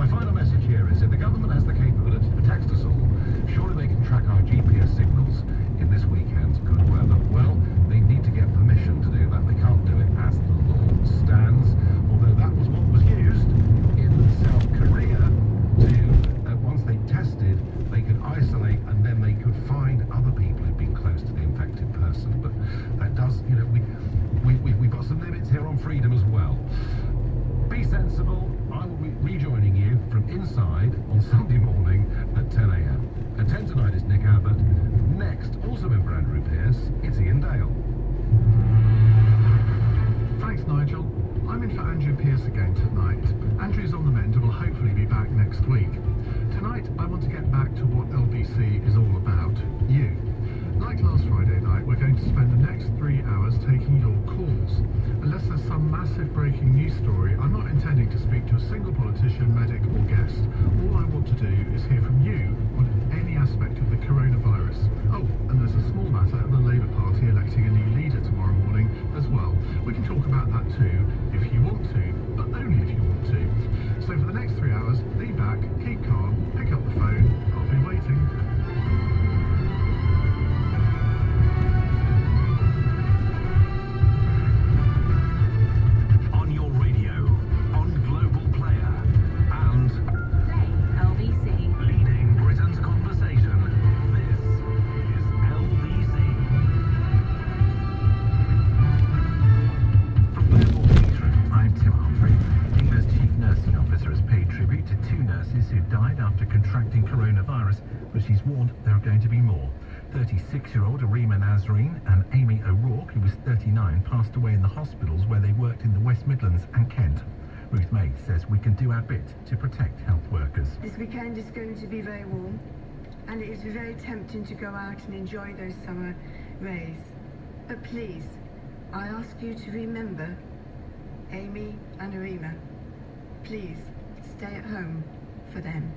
My final message here is if the government has the capability to protect us all, surely they can track our GPS signals in this weekend's good weather. Well, they need to get permission to do that. They can't do it as the law stands, although that was what was used in South Korea to, uh, once they tested, they could isolate and then they could find other people who'd been close to the infected person. But that does, you know, we, we, we, we've got some limits here on freedom as well. Be sensible. I will be rejoining you from inside on Sunday morning at 10 a.m. At 10 tonight is Nick Abbott. Next, also member Andrew Pierce, it's Iain Dale. Thanks, Nigel. I'm in for Andrew Pierce again tonight. Andrew's on the mend and will hopefully be back next week. Tonight, I want to get spend the next three hours taking your calls. Unless there's some massive breaking news story, I'm not intending to speak to a single politician, medic, or guest. All I want to do is hear from you on any aspect of the coronavirus. Oh, and there's a small matter of the Labour Party electing a new leader tomorrow morning as well. We can talk about that too if you want to, who died after contracting coronavirus, but she's warned there are going to be more. 36-year-old Areema Nasreen and Amy O'Rourke, who was 39, passed away in the hospitals where they worked in the West Midlands and Kent. Ruth May says we can do our bit to protect health workers. This weekend is going to be very warm, and it is very tempting to go out and enjoy those summer rays. But please, I ask you to remember Amy and Arima. Please stay at home for them.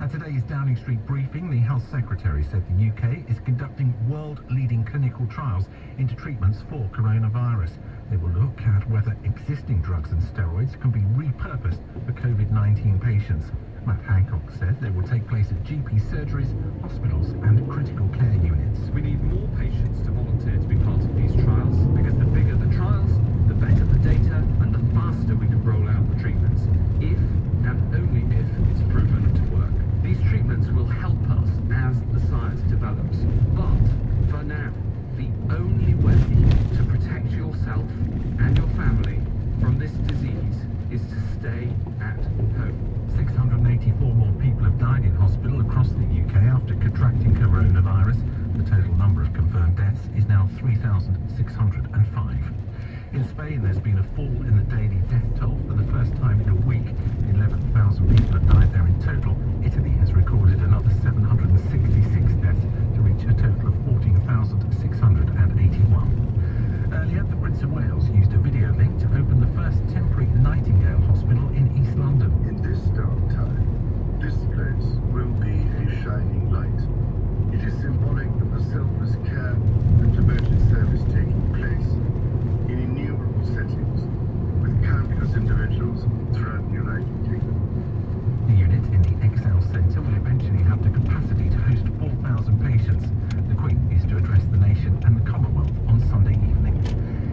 At today's Downing Street briefing, the Health Secretary said the UK is conducting world-leading clinical trials into treatments for coronavirus. They will look at whether existing drugs and steroids can be repurposed for COVID-19 patients. Matt Hancock said they will take place at GP surgeries, hospitals and critical care units. We need more patients to volunteer to be part of these trials because the bigger the trials, the better the data and the faster we can roll out the treatments. If and only if it's proven to work. These treatments will help us as the science develops. But for now, the only way to protect yourself and your family from this disease is to stay at home. 684 more people have died in hospital across the UK after contracting coronavirus. The total number of confirmed deaths is now 3,605. In Spain, there's been a fall in the daily death toll for the first time in a week. 11,000 people have died there in total. Italy has recorded another 766 deaths to reach a total of 14,681. Prince of Wales used a video link to open the first temporary Nightingale Hospital in East London. In this dark time, this place will be a shining light. It is symbolic of the selfless care and devoted service taking place in innumerable settings with countless individuals throughout the United Kingdom. The unit in the Excel Centre will eventually have the capacity to host 4,000 patients. The Queen is to address the nation and the Commonwealth on Sunday evening.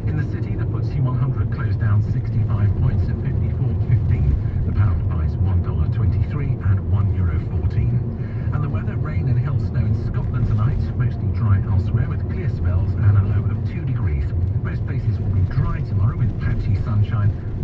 In the city, the FTSE 100 closed down 65 points at 54.15. The pound buys $1.23 and €1.14. And the weather, rain and hail snow in Scotland tonight, mostly dry elsewhere with clear spells and a low of 2 degrees. Most places will be dry tomorrow with patchy sunshine,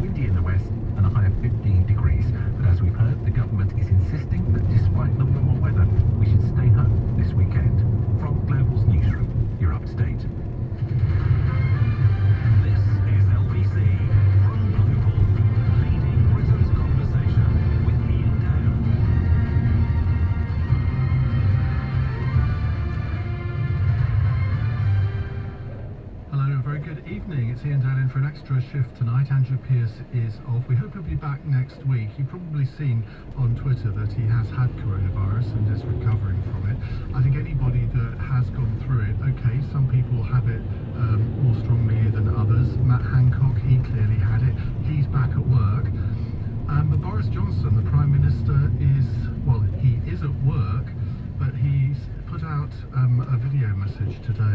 a very good evening. It's Iain in for an extra shift tonight. Andrew Pierce is off. We hope he'll be back next week. You've probably seen on Twitter that he has had coronavirus and is recovering from it. I think anybody that has gone through it, okay, some people have it um, more strongly than others. Matt Hancock, he clearly had it. He's back at work. Um, but Boris Johnson, the Prime Minister, is, well, he is at work, but he's put out um, a video message today